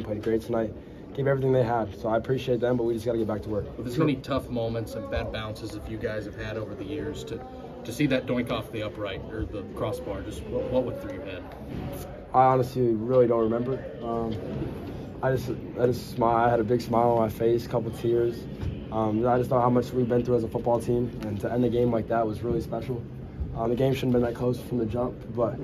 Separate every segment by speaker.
Speaker 1: played great tonight. Gave everything they had, so I appreciate them. But we just got to get back to work.
Speaker 2: With as many tough moments and bad bounces as you guys have had over the years, to to see that doink off the upright or the crossbar, just what, what went through your head?
Speaker 1: I honestly really don't remember. Um, I just, I just smile. I had a big smile on my face, a couple tears. Um, I just know how much we've been through as a football team, and to end the game like that was really special. Um, the game shouldn't have been that close from the jump, but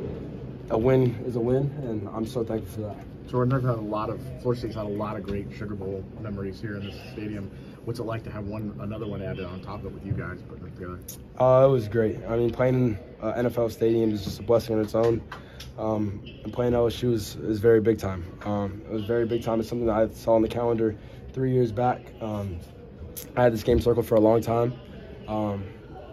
Speaker 1: a win is a win, and I'm so thankful for that.
Speaker 3: Jordan, I've had a lot of Florida State's had a lot of great Sugar Bowl memories here in this stadium. What's it like to have one another one added on top of it with you guys putting it together?
Speaker 1: Uh, it was great. I mean, playing in uh, NFL stadium is just a blessing in its own. Um, and playing LSU is, is very big time. Um, it was very big time. It's something that I saw on the calendar three years back. Um, I had this game circled for a long time, um,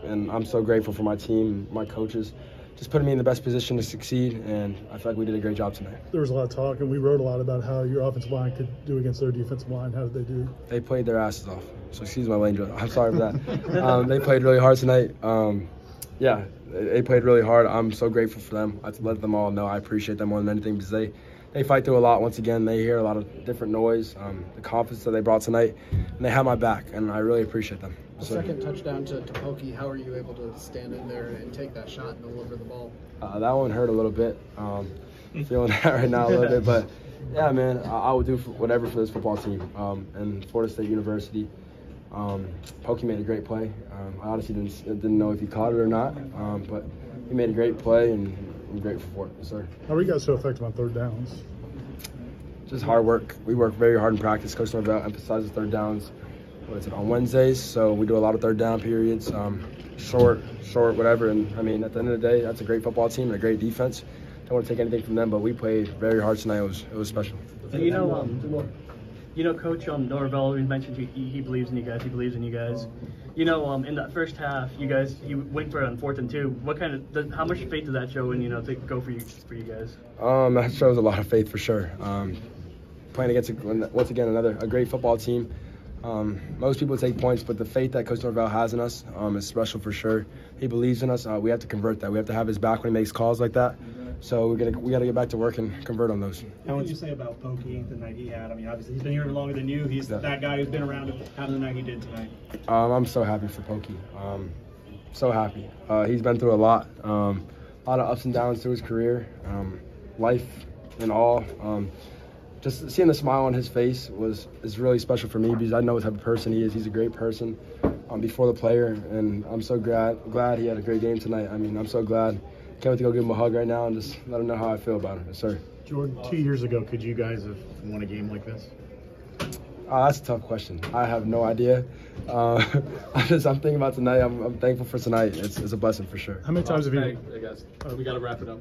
Speaker 1: and I'm so grateful for my team, my coaches, just putting me in the best position to succeed. And I feel like we did a great job tonight.
Speaker 4: There was a lot of talk, and we wrote a lot about how your offensive line could do against their defensive line. How did they do?
Speaker 1: They played their asses off. So excuse my language. I'm sorry for that. um, they played really hard tonight. Um, yeah, they, played really hard. I'm so grateful for them. I let them all know I appreciate them more than anything because they, they fight through a lot. Once again, they hear a lot of different noise. Um, the confidence that they brought tonight, and they have my back, and I really appreciate them. So,
Speaker 5: second touchdown to, to Pokey, how are you able to stand in there and take that shot and deliver the ball?
Speaker 1: uh, that one hurt a little bit. Um, feeling that right now a little bit, but yeah, man, I, I would do whatever for this football team. Um, and Florida State University, um, Pokey made a great play. Um, I honestly didn't didn't know if he caught it or not, um, but he made a great play, and I'm grateful for it, yes, sir.
Speaker 4: How were you guys so effective on third downs?
Speaker 1: Just hard work. We work very hard in practice. Coach Norvell emphasizes third downs. What is it on Wednesdays? So we do a lot of third down periods, um, short, short, whatever. And I mean, at the end of the day, that's a great football team and a great defense. Don't want to take anything from them, but we played very hard tonight. It was it was special.
Speaker 6: You know, um, you know, Coach um, Norvell mentioned he, he believes in you guys. He believes in you guys. You know, um, in that first half, you guys you went for it on fourth and two. What kind of how much faith did that show in you know to go for you for you guys?
Speaker 1: Um, that shows a lot of faith for sure. Um, playing against once again another a great football team. Um, most people take points, but the faith that Coach Norvell has in us um, is special for sure. He believes in us. Uh, we have to convert that. We have to have his back when he makes calls like that. So we're gonna we got to get back to work and convert on those.
Speaker 7: How would you say about Pokey the night he had? I mean, obviously he's been here longer than you. He's
Speaker 1: Yeah.
Speaker 7: that guy who's been around having the night he did tonight.
Speaker 1: Um, I'm so happy for Pokey. Um, so happy. Uh, he's been through a lot, um, a lot of ups and downs through his career, um, life and all. Um, just seeing the smile on his face was is really special for me because I know what type of person he is. He's a great person um, before the player, and I'm so glad glad he had a great game tonight. I mean, I'm so glad. Can't wait to go give him a hug right now and just let him know how I feel about him, yes, sir.
Speaker 3: Jordan, two years ago, could you guys have won a game like this?
Speaker 1: Uh, that's a tough question. I have no idea. Uh, I'm just I'm thinking about tonight. I'm, I'm thankful for tonight. It's, it's a blessing for sure.
Speaker 4: How many times have you?
Speaker 2: Hey, hey guys, we got to wrap it up.